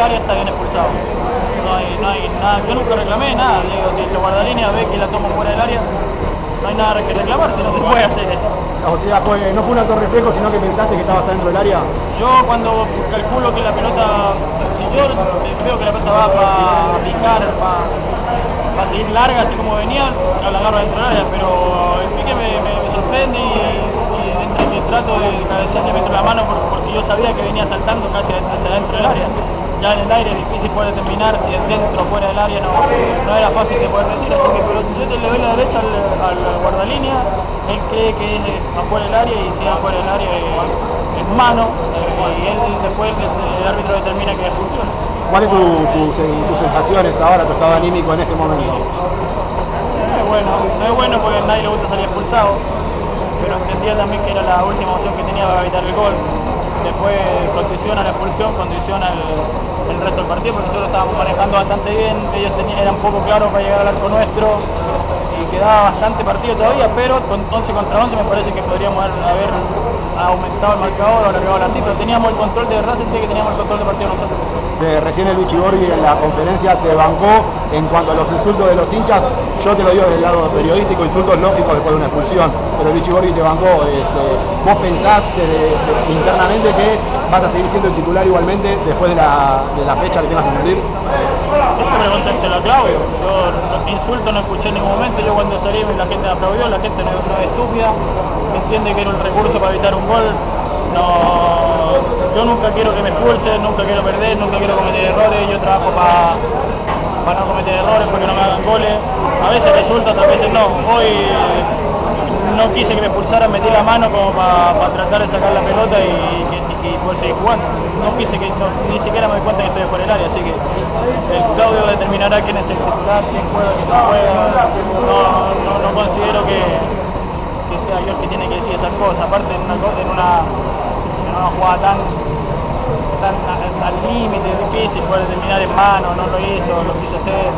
del área está bien expulsado. No hay, no hay nada, yo nunca reclamé nada, digo, si el guardalínea ve que la tomo fuera del área, no hay nada que reclamar, si no se puede hacer eso. O sea, fue, no fue un alto reflejo, sino que pensaste que estabas dentro del área. Yo cuando calculo que la pelota, si yo veo que la pelota va para picar, para, para seguir larga, así como venía, la agarro dentro del área, pero el pique me, me, me sorprende y, trato de cabecear le meto la mano por- porque yo sabía que venía saltando casi hacia dentro del área. Ya en el aire es difícil poder determinar si es dentro o fuera del área, no, no era fácil de poder decir, así que, yo le doy la derecha al, al guardalínea, él cree que es eh, afuera del área y si es afuera del área es, es mano y él después el, el árbitro determina que es expulsión. ¿Cuáles son tus, tus, tus sensaciones ahora, tu estado anímico en este momento? No es bueno, no es bueno porque a nadie le gusta salir expulsado, pero entendía también que era la última opción que tenía para evitar el gol. Después condiciona la expulsión, condiciona el, resto del partido, porque nosotros estábamos manejando bastante bien, ellos tenían, eran poco claros para llegar al arco nuestro y quedaba bastante partido todavía, pero con 11 contra 11 me parece que podríamos haber, aumentado el marcador alargado así, pero teníamos el control, de verdad sentía que teníamos el control del partido nosotros. Recién el Luchi en la conferencia se bancó en cuanto a los insultos de los hinchas. Yo te lo digo desde el lado periodístico, insultos lógicos después de una expulsión, pero Luchi Borghi te bancó. Este, ¿Vos pensás de- de- internamente que vas a seguir siendo el titular igualmente después de la, de la fecha que tengas que cumplir? Eso pregúntenselo a Claudio. Yo insulto no escuché en ningún momento. Yo cuando salí la gente me aplaudió, la gente no, no es estúpida, entiende que era un recurso para evitar un gol. No, yo nunca quiero que me expulsen, nunca quiero perder, nunca quiero cometer errores. Yo trabajo para para no cometer errores, para que no me hagan goles. A veces resulta, a veces no. Hoy no quise que me expulsaran, metí la mano como para tratar de sacar la pelota y, que- y poder seguir jugando. No quise que, no- ni siquiera me di cuenta que estoy fuera del área, así que el Claudio determinará quién es el titular, quién juega, quién no juega. No, no, no considero que, sea yo el que tiene que decir esas cosas. Aparte en una, en una, en una jugada tan tan al límite, difícil, poder terminar en mano, no lo hizo, lo quiso hacer.